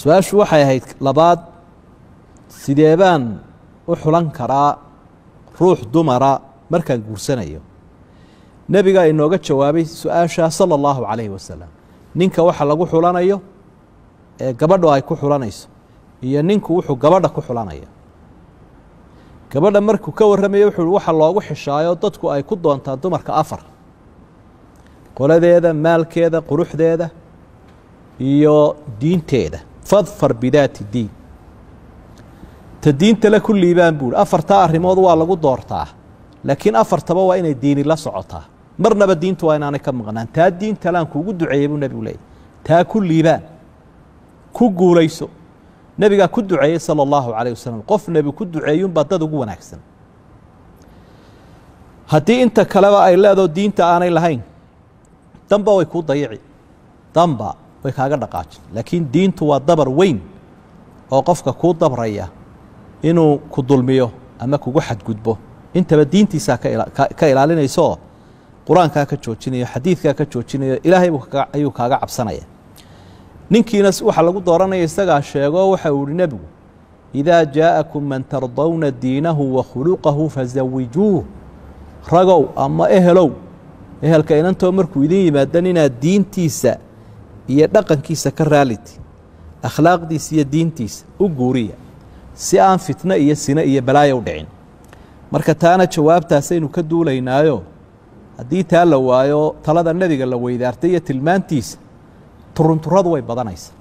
su'aashu waxay ahayd labaad sidee baan u xulan karaa ruux dumara markaan guursanayo. Nebigaa inooga jawaabay su'aashaa sala allahu calayhi wasalam ninka waxa lagu xulanayo ee gabadhu ay ku xulanayso iyo ninku wuxuu gabadha ku xulanaya gabadha markuu ka warramayo wuxuu waxa loogu xishaayo dadku ay ku doontaa dumarka afar. Qoladeeda maalkeeda quruxdeeda iyo diinteeda fadfar bidaati diin. Ta diinta le ku liibaan buuhi afartaa arrimood waa lagu doortaa laakiin afartaba waa inay diini la socotaa. Marnaba diintu waa inaanay ka maqnaan. Taa diintalaan kuugu duceeyey buu nebigu leeyay taa ku liibaan ku guulayso. Nebigaa ku duceeyey sala allahu calayh wasalam qof nebi ku duceeyunbaa dad ugu wanaagsan. Haddii inta kaleba ay leedoo diinta aanay lahayn damba way kuu dayici. Damba way kaaga dhaqaajin. Laakiin diintu waa dabar weyn oo qofka kuu dabraya inuu ku dulmiyo ama kugu xadgudbo. Intaba diintiisaa ka ilaalinaysooo qur'aankaa ka joojinayo xadiidkaa ka joojinayo ilaahay ayuu kaaga cabsanaya. Ninkiina waxaa lagu dooranaya isagaa sheego waxa uu ihi nebigu idaa jaa'akum man tardawna diinahu wa khuluqahu fasawijuuh ragow ama ehelow ehelka inantoo markuu idin yimaadan inaad diintiisa iyo dhaqankiisa ka raaliti akhlaaqdiisa iyo diintiisa u guuriya si aan fitno iyo sine iyo balaayo u dhicin. Marka taana jawaabtaasaynu ka duulaynaayo haddii taa la waayo talada nebiga la weydaartay iyo tilmaantiisa turunturadu way badanaysa